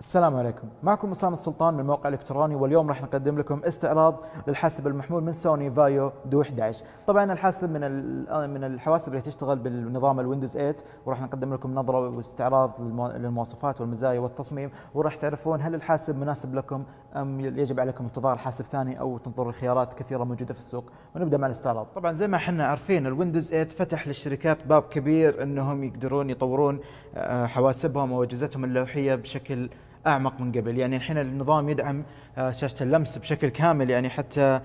السلام عليكم. معكم أسامة السلطان من موقع الكتروني واليوم راح نقدم لكم استعراض للحاسب المحمول من سوني Vaio Duo 11 طبعا الحاسب من من الحواسب اللي تشتغل بالنظام الويندوز 8 وراح نقدم لكم نظرة واستعراض للمواصفات والمزايا والتصميم. وراح تعرفون هل الحاسب مناسب لكم أم يجب عليكم انتظار حاسب ثاني أو تنظروا خيارات كثيرة موجودة في السوق. ونبدأ مع الاستعراض. طبعا زي ما إحنا عارفين الويندوز 8 فتح للشركات باب كبير إنهم يقدرون يطورون آه، حواسبهم وأجهزتهم اللوحية بشكل أعمق من قبل. يعني الحين النظام يدعم آه، شاشة اللمس بشكل كامل يعني حتى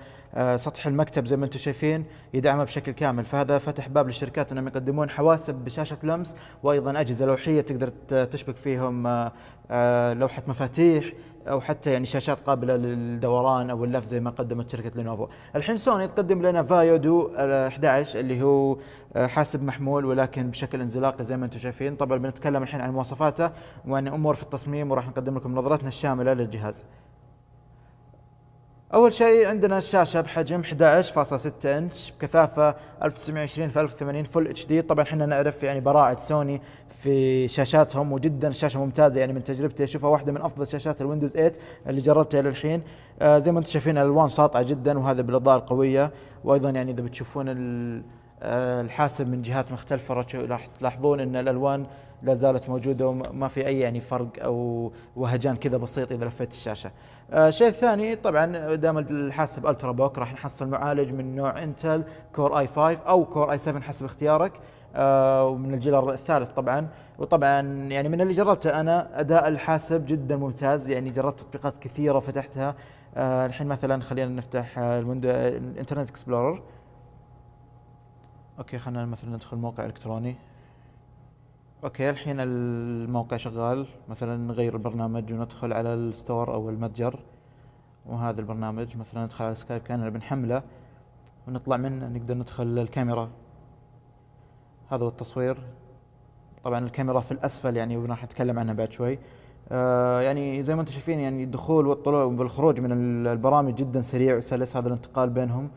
سطح المكتب زي ما أنتم شايفين يدعمه بشكل كامل فهذا فتح باب للشركات أنهم يقدمون حواسب بشاشة لمس وأيضا أجهزة لوحية تقدر تشبك فيهم آه، لوحة مفاتيح أو حتى يعني شاشات قابلة للدوران أو اللف زي ما قدمت شركة لينوفو. الحين سوني تقدم لنا Vaio Duo 11 اللي هو آه، حاسب محمول ولكن بشكل انزلاقي زي ما أنتم شايفين، طبعا بنتكلم الحين عن مواصفاته وعن أمور في التصميم وراح نقدم لكم نظرتنا الشاملة للجهاز. أول شيء عندنا الشاشة بحجم 11.6 إنش بكثافة 1920 في 1080 Full HD طبعا إحنا نعرف يعني براعة سوني في شاشاتهم وجدا شاشة ممتازة يعني من تجربتي أشوفها واحدة من أفضل شاشات الويندوز 8 اللي جربتها للحين. آه زي ما أنتم شايفين الألوان ساطعة جدا وهذا بالإضاءة القوية. وأيضا يعني إذا بتشوفون آه، الحاسب من جهات مختلفة راح تلاحظون إن الألوان لا زالت موجودة وما في أي يعني فرق أو وهجان كذا بسيط إذا لفيت الشاشة. الشيء آه الثاني طبعا دام الحاسب Ultrabook راح نحصل معالج من نوع Intel Core i5 أو Core i7 حسب اختيارك. آه ومن الجيل الثالث طبعا. وطبعا يعني من اللي جربته أنا أداء الحاسب جدا ممتاز. يعني جربت تطبيقات كثيرة فتحتها آه الحين مثلا خلينا نفتح ال window ال Internet Explorer okay خلينا مثلا ندخل موقع إلكتروني. okay الحين الموقع شغال. مثلا نغير البرنامج وندخل على ال store أو المتجر. وهذا البرنامج مثلا ندخل على سكايب كاننا بنحمله ونطلع منه نقدر ندخل الكاميرا. هذا هو التصوير. طبعا الكاميرا في الأسفل يعني وراح أتكلم عنها بعد شوي. آه يعني زي ما أنتم شايفين يعني الدخول والطلوع والخروج من البرامج جدا سريع وسلس هذا الانتقال بينهم.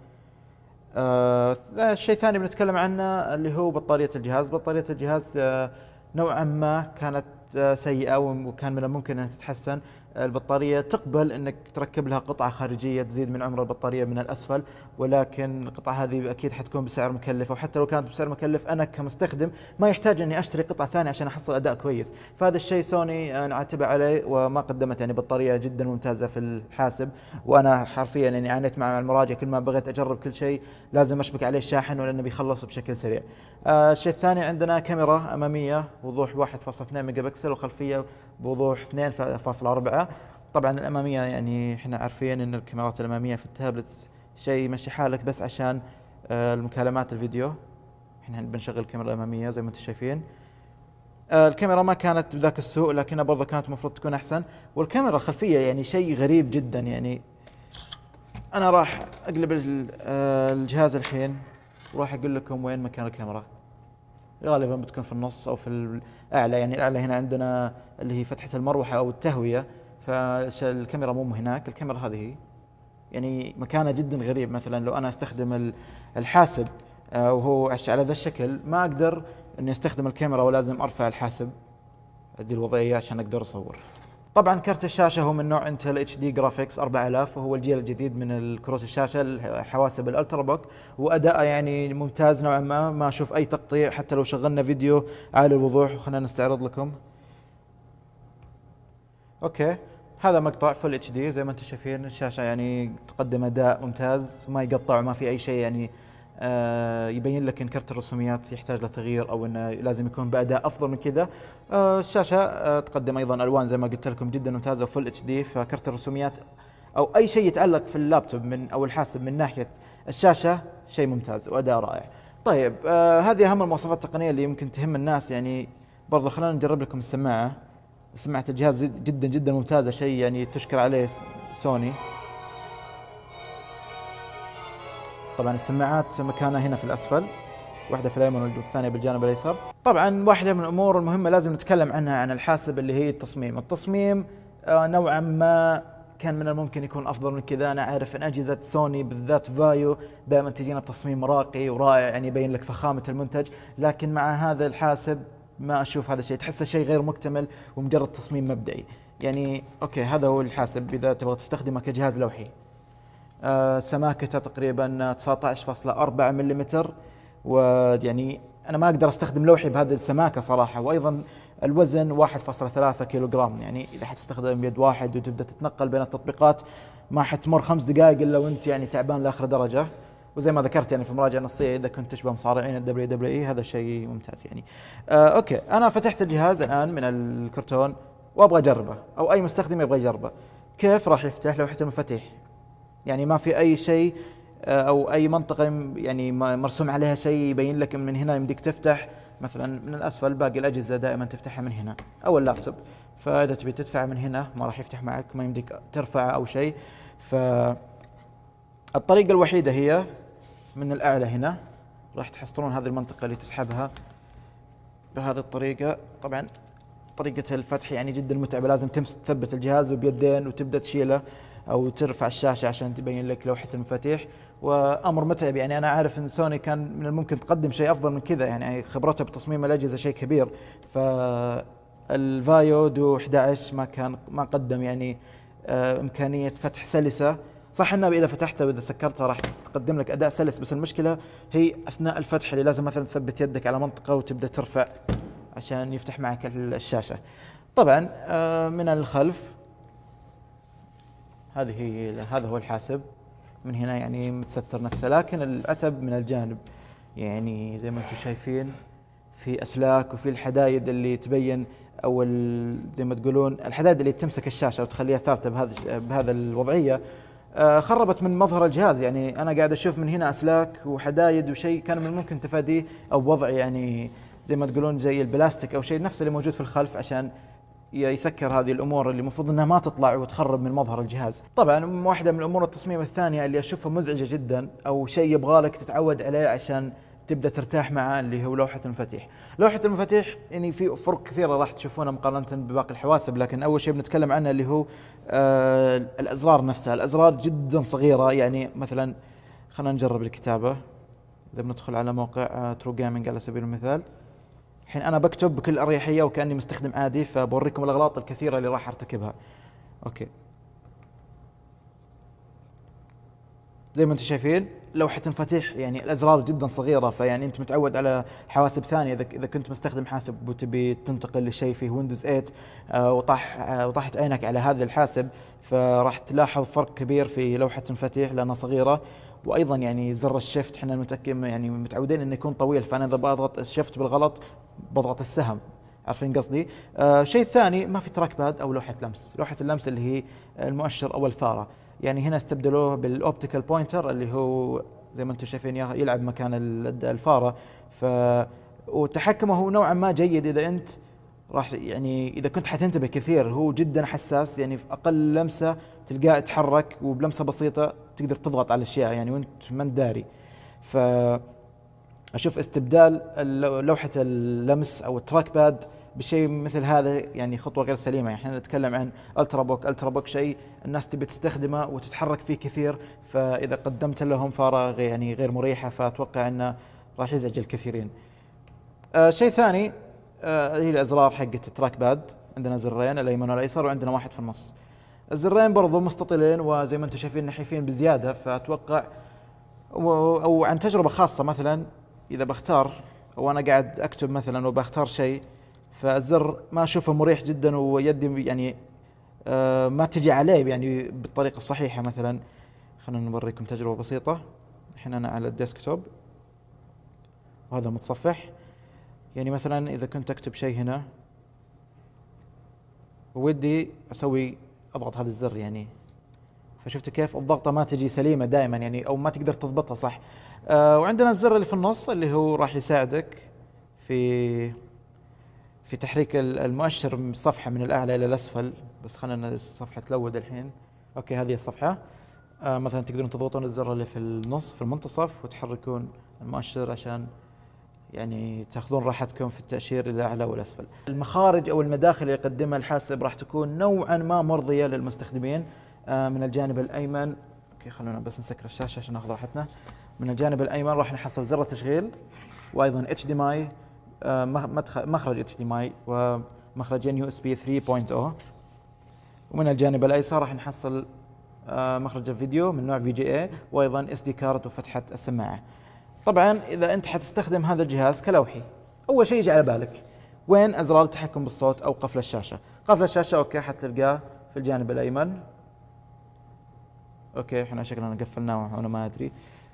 آه الشيء الثاني بنتكلم عنه اللي هو بطارية الجهاز. بطارية الجهاز آه نوعا ما كانت آه سيئة وكان من الممكن أن تتحسن. البطارية تقبل إنك تركب لها قطعة خارجية تزيد من عمر البطارية من الأسفل ولكن القطعة هذه أكيد حتكون بسعر مكلف أو حتى لو كانت بسعر مكلف أنا كمستخدم ما يحتاج إني أشتري قطعة ثانية عشان أحصل أداء كويس. فهذا الشيء سوني نعتبر عليه وما قدمت يعني بطارية جدا ممتازة في الحاسب وأنا حرفيا يعني عانيت مع المراجع كل ما بغيت أجرب كل شيء لازم أشبك عليه الشاحن ولأنه بيخلص بشكل سريع. آه الشيء الثاني عندنا كاميرا أمامية وضوح 1.2 ميجا بكسل وخلفية بوضوح 2.4 طبعا الأمامية يعني إحنا عارفين إن الكاميرات الأمامية في التابلت شيء مشي حالك بس عشان آه، المكالمات الفيديو. إحنا بنشغل الكاميرا الأمامية زي ما أنتم شايفين. آه، الكاميرا ما كانت بذاك السوء لكنها برضه كانت المفروض تكون أحسن. والكاميرا الخلفية يعني شيء غريب جدا يعني. أنا راح أقلب آه، الجهاز الحين وراح أقول لكم وين مكان الكاميرا. غالبا بتكون في النص أو في الاعلى يعني الأعلى هنا عندنا اللي هي فتحة المروحة أو التهوية. فالكاميرا مو هناك الكاميرا هذه يعني مكانها جدا غريب. مثلا لو أنا أستخدم الحاسب آه، وهو على ذا الشكل ما أقدر إني أستخدم الكاميرا ولازم أرفع الحاسب. هذه الوضعية عشان أقدر أصور. طبعا كرت الشاشة هو من نوع انتل HD Graphics 4000 وهو الجيل الجديد من الكروت الشاشة الحواسب ال Ultrabook واداءه يعني ممتاز نوعا ما. ما أشوف أي تقطيع حتى لو شغلنا فيديو عالي الوضوح وخلينا نستعرض لكم. okay هذا مقطع full HD زي ما أنتم شايفين الشاشة يعني تقدم أداء ممتاز وما يقطع وما في أي شيء يعني يبين لك إن كرت الرسوميات يحتاج لتغيير أو إنه لازم يكون بأداء أفضل من كذا. آه الشاشة آه تقدم أيضا ألوان زي ما قلت لكم جدا ممتازة و full HD فكرت الرسوميات أو أي شيء يتعلق في اللابتوب من أو الحاسب من ناحية الشاشة شيء ممتاز وأداء رائع. طيب آه هذه أهم المواصفات التقنية اللي يمكن تهم الناس يعني برضه خلينا نجرب لكم السماعة. سمعت الجهاز جدا جدا ممتازة شيء يعني تشكر عليه سوني. طبعا السماعات مكانها هنا في الأسفل واحدة في الأيمن والثانيه بالجانب الأيسر. طبعا واحدة من الأمور المهمة لازم نتكلم عنها عن الحاسب اللي هي التصميم. التصميم آه، نوعا ما كان من الممكن يكون أفضل من كذا. أنا عارف إن أجهزة سوني بالذات فايو دائما تجينا بتصميم راقي ورائع يعني يبين لك فخامة المنتج. لكن مع هذا الحاسب ما أشوف هذا الشيء. تحسه شيء غير مكتمل ومجرد تصميم مبدئي. يعني أوكي هذا هو الحاسب. إذا تبغى تستخدمه كجهاز لوحي. سماكته تقريبا 19.4 ملم ويعني أنا ما أقدر أستخدم لوحي بهذه السماكة صراحة وأيضا الوزن 1.3 كيلو جرام يعني إذا حتستخدم يد واحد وتبدأ تتنقل بين التطبيقات ما حتمر خمس دقائق إلا وأنت يعني تعبان لآخر درجة وزي ما ذكرت يعني في المراجعه النصيه إذا كنت تشبه مصارعين ال WWE هذا شيء ممتاز يعني. آه okay أنا فتحت الجهاز الآن من الكرتون وأبغى أجربه أو أي مستخدم يبغى يجربه. كيف راح يفتح لوحة المفاتيح؟ يعني ما في أي شيء آه أو أي منطقة يعني مرسوم عليها شيء يبين لك من هنا يمديك تفتح. مثلا من الأسفل باقي الأجهزة دائما تفتحها من هنا أو اللابتوب. فإذا تبي ترفع من هنا ما راح يفتح معك ما يمديك ترفعه أو شيء. ف الطريقة الوحيدة هي من الأعلى هنا. راح تحصلون هذه المنطقة اللي تسحبها بهذه الطريقة. طبعا طريقة الفتح يعني جدا متعبة. لازم تمس تثبت الجهاز بيدين وتبدأ تشيله أو ترفع الشاشة عشان تبين لك لوحة المفاتيح. وأمر متعب. يعني أنا عارف إن سوني كان من الممكن تقدم شيء أفضل من كذا. يعني خبرتها بتصميم الأجهزة شيء كبير. فالفايو دو 11 ما كان ما قدم يعني آه، إمكانية فتح سلسة. صح إنه إذا فتحته وإذا سكرته راح تقدم لك أداء سلس. بس المشكلة هي أثناء الفتح اللي لازم مثلا تثبت يدك على منطقة وتبدأ ترفع. عشان يفتح معك الشاشة. طبعا آه، من الخلف هذه هذا هو الحاسب. من هنا يعني متستر نفسه لكن العتب من الجانب. يعني زي ما أنتم شايفين في أسلاك وفي الحدايد اللي تبين أو زي ما تقولون الحدايد اللي تمسك الشاشة وتخليها ثابتة بهذا بهذا الوضعية. آه، خربت من مظهر الجهاز. يعني أنا قاعد أشوف من هنا أسلاك وحدايد وشيء كان من الممكن تفاديه أو وضع يعني زي ما تقولون زي البلاستيك أو شيء نفس اللي موجود في الخلف عشان يسكر هذه الأمور اللي المفروض إنها ما تطلع وتخرب من مظهر الجهاز. طبعا واحدة من الأمور التصميم الثانية اللي أشوفها مزعجة جدا أو شيء يبغى لك تتعود عليه عشان تبدأ ترتاح معاه اللي هو لوحة المفاتيح. لوحة المفاتيح يعني في فرق كثيرة راح تشوفونها مقارنة بباقي الحواسب لكن أول شيء بنتكلم عنه اللي هو آه الأزرار نفسها، الأزرار جدا صغيرة يعني مثلا خلينا نجرب الكتابة إذا بندخل على موقع ترو آه gaming على سبيل المثال الحين أنا بكتب بكل أريحية وكأني مستخدم عادي فبوريكم الأغلاط الكثيرة اللي راح أرتكبها. okay. زي ما أنتم شايفين لوحة المفاتيح يعني الأزرار جدا صغيرة فيعني أنت متعود على حواسب ثانية إذا كنت مستخدم حاسب وتبي تنتقل لشيء في ويندوز 8 آه، وطاح آه، وطاحت عينك على هذا الحاسب فراح تلاحظ فرق كبير في لوحة المفاتيح لأنها صغيرة وأيضا يعني زر ال shift إحنا متاكد يعني متعودين إنه يكون طويل فأنا إذا بضغط ال shift بالغلط بضغط السهم. عارفين قصدي؟ آه شيء ثاني ما في trackpad أو لوحة لمس، لوحة اللمس اللي هي المؤشر أو الفارة، يعني هنا استبدلوه بال optical pointer اللي هو زي ما أنتم شايفين يلعب مكان الفارة. ف وتحكمه هو نوعا ما جيد. إذا أنت راح يعني إذا كنت حتنتبه كثير هو جدا حساس. يعني في أقل لمسة تلقاه يتحرك وبلمسة بسيطة تقدر تضغط على الأشياء يعني وأنت ما انت داري ف أشوف استبدال لوحة اللمس أو ال trackpad بشيء مثل هذا يعني خطوة غير سليمة يعني إحنا نتكلم عن Ultrabook ال Ultrabook شيء الناس تبي تستخدمه وتتحرك فيه كثير فإذا قدمت لهم فاره يعني غير مريحة فأتوقع إنه راح يزعج الكثيرين. آه شيء ثاني آه هي الأزرار حقت ال trackpad عندنا زرين الأيمن والأيسر وعندنا واحد في النص. الزرين برضو مستطيلين وزي ما أنتم شايفين نحيفين بزيادة فأتوقع أو عن تجربة خاصة مثلا إذا بختار وأنا قاعد أكتب مثلا وبختار شيء فالزر ما أشوفه مريح جدا ويدي يعني آه ما تجي عليه يعني بالطريقة الصحيحة مثلا. خلينا نوريكم تجربة بسيطة. الحين أنا على الديسكتوب. وهذا متصفح. يعني مثلا إذا كنت أكتب شيء هنا ودي أسوي أضغط هذا الزر يعني. فشفت كيف؟ الضغطة ما تجي سليمة دائما يعني أو ما تقدر تضبطها صح. آه وعندنا الزر اللي في النص اللي هو راح يساعدك في في تحريك المؤشر من الصفحة من الأعلى إلى الأسفل. بس خلينا الصفحة تلود الحين. أوكي هذه الصفحة. آه مثلا تقدرون تضغطون الزر اللي في النص في المنتصف وتحركون المؤشر عشان يعني تاخذون راحتكم في التأشير إلى الأعلى والأسفل. المخارج أو المداخل اللي يقدمها الحاسب راح تكون نوعا ما مرضية للمستخدمين. آه من الجانب الأيمن okay خلونا بس نسكر الشاشة عشان ناخذ راحتنا. من الجانب الأيمن راح نحصل زر التشغيل وأيضا HDMI مخرج HDMI ومخرج USB 3.0 ومن الجانب الأيسر راح نحصل آه، مخرج الفيديو من نوع VGA وأيضا SD card وفتحة السماعة. طبعا إذا أنت حتستخدم هذا الجهاز كلوحي أول شيء يجي على بالك وين أزرار التحكم بالصوت أو قفل الشاشة؟ قفل الشاشة okay حتلقاه في الجانب الأيمن. okay إحنا شكلنا قفلناه وأنا ما أدري.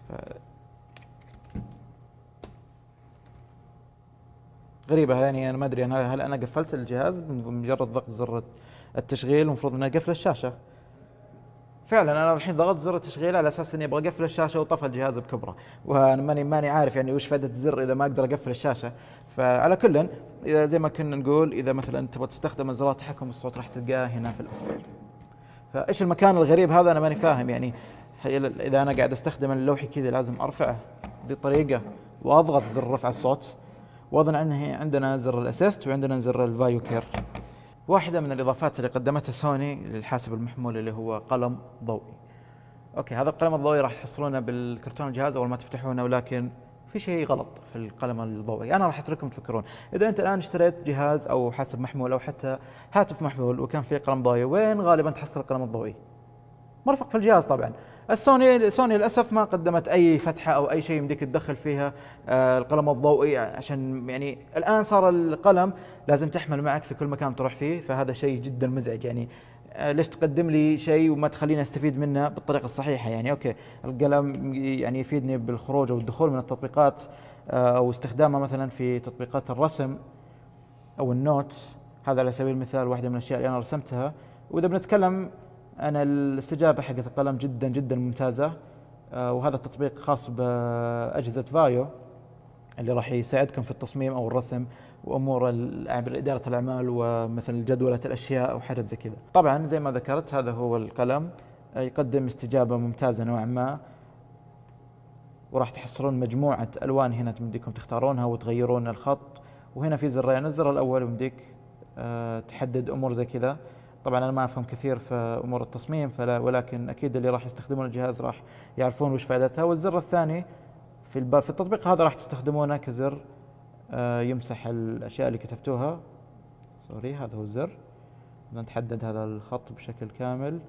ف... غريبة يعني أنا ما أدري هل أنا قفلت الجهاز بمجرد ضغط زر التشغيل؟ المفروض اني اقفل الشاشة. فعلا أنا الحين ضغطت زر التشغيل على أساس إني أبغى أقفل الشاشة وطفى الجهاز بكبره. وأنا ماني ماني عارف يعني وش فائده الزر إذا ما أقدر أقفل الشاشة. فعلى كل إذا زي ما كنا نقول إذا مثلا تبغى تستخدم ازرار تحكم الصوت راح تلقاه هنا في الأسفل. فإيش المكان الغريب هذا؟ أنا ماني فاهم يعني. إذا أنا قاعد أستخدم اللوحي كذا لازم أرفعه. دي طريقة. وأضغط زر رفع الصوت. وأظن عندنا عندنا زر ال assist وعندنا زر ال VAIO Care. واحدة من الإضافات اللي قدمتها سوني للحاسب المحمول اللي هو قلم ضوئي. okay هذا القلم الضوئي راح تحصلونه بالكرتون الجهاز أول ما تفتحونه ولكن في شيء غلط في القلم الضوئي. أنا راح أترككم تفكرون. إذا أنت الآن اشتريت جهاز أو حاسب محمول أو حتى هاتف محمول وكان فيه قلم ضوئي وين غالبا تحصل القلم الضوئي؟ مرفق في الجهاز طبعا. السوني سوني للأسف ما قدمت أي فتحة أو أي شيء يمديك تدخل فيها آه، القلم الضوئي عشان يعني الآن صار القلم لازم تحمل معك في كل مكان تروح فيه فهذا شيء جدا مزعج يعني. آه، ليش تقدم لي شيء وما تخليني أستفيد منه؟ بالطريقة الصحيحة يعني. okay القلم يعني يفيدني بالخروج أو الدخول من التطبيقات آه، أو استخدامه مثلا في تطبيقات الرسم أو النوت. هذا على سبيل المثال واحدة من الأشياء اللي أنا رسمتها. وإذا بنتكلم أنا الاستجابة حقت القلم جدا جدا ممتازة آه، وهذا التطبيق خاص بأجهزة فايو اللي راح يساعدكم في التصميم أو الرسم وأمور إدارة الأعمال ومثل جدولة الأشياء أو حاجات زي كذا. طبعا زي ما ذكرت هذا هو القلم يقدم استجابة ممتازة نوعا ما وراح تحصلون مجموعة ألوان هنا تمديكم تختارونها وتغيرون الخط وهنا في زرين الزر الأول يمديك آه، تحدد أمور زي كذا طبعا أنا ما أفهم كثير في أمور التصميم فلا ولكن أكيد اللي راح يستخدمون الجهاز راح يعرفون وش فائدتها. والزر الثاني في في التطبيق هذا راح تستخدمونه كزر آه، يمسح الأشياء اللي كتبتوها. سوري هذا هو الزر. نتحدد هذا الخط بشكل كامل.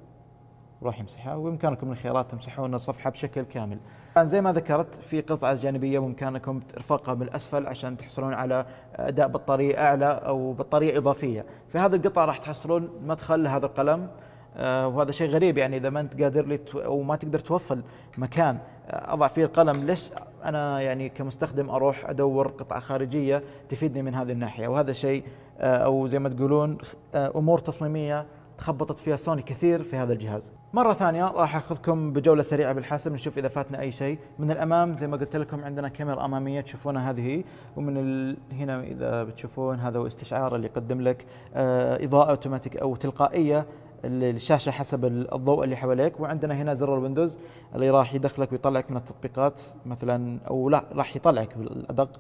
وراح يمسحها وبإمكانكم من الخيارات تمسحون الصفحة بشكل كامل. زي ما ذكرت في قطعة جانبية بامكانكم إرفاقها من الاسفل عشان تحصلون على أداء بطارية أعلى أو بطارية إضافية. في هذه القطعة راح تحصلون مدخل لهذا القلم آه، وهذا شيء غريب يعني إذا ما أنت قادر لي أو ما تقدر توفر مكان آه، أضع فيه القلم ليش أنا يعني كمستخدم أروح أدور قطعة خارجية تفيدني من هذه الناحية وهذا شيء آه، أو زي ما تقولون أمور تصميمية تخبطت فيها سوني كثير في هذا الجهاز. مرة ثانية راح أخذكم بجولة سريعة بالحاسب نشوف إذا فاتنا أي شيء. من الأمام زي ما قلت لكم عندنا كاميرا أمامية تشوفونها هذه. ومن ال... هنا إذا بتشوفون هذا هو استشعار اللي يقدم لك آه إضاءة أوتوماتيك أو تلقائية. الشاشة حسب الضوء اللي حواليك. وعندنا هنا زر ال Windows اللي راح يدخلك ويطلعك من التطبيقات مثلا أو لا راح يطلعك بالأدق.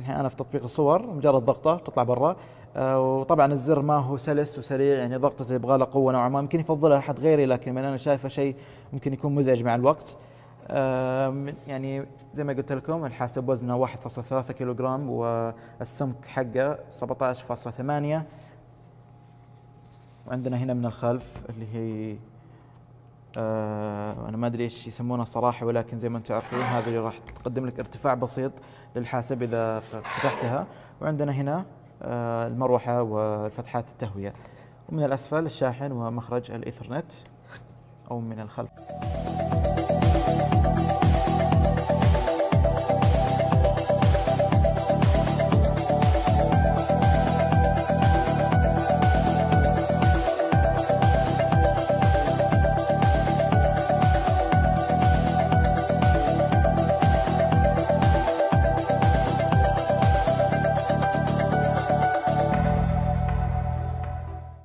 الحين أنا في تطبيق الصور مجرد ضغطة تطلع برا. آه، وطبعا الزر ما هو سلس وسريع يعني ضغطته يبغى له قوة نوعا ما. يمكن يفضلها احد غيري لكن من أنا شايفه شيء ممكن يكون مزعج مع الوقت. آه، يعني زي ما قلت لكم الحاسب وزنه 1.3 كيلو جرام والسمك حقه 17.8 وعندنا هنا من الخلف اللي هي آه أنا ما أدري إيش يسمونها صراحة ولكن زي ما أنتم عارفين هذه اللي راح تقدم لك ارتفاع بسيط للحاسب إذا فتحتها. وعندنا هنا آه المروحة وفتحات التهوية. ومن الأسفل الشاحن ومخرج الإيثرنت أو من الخلف.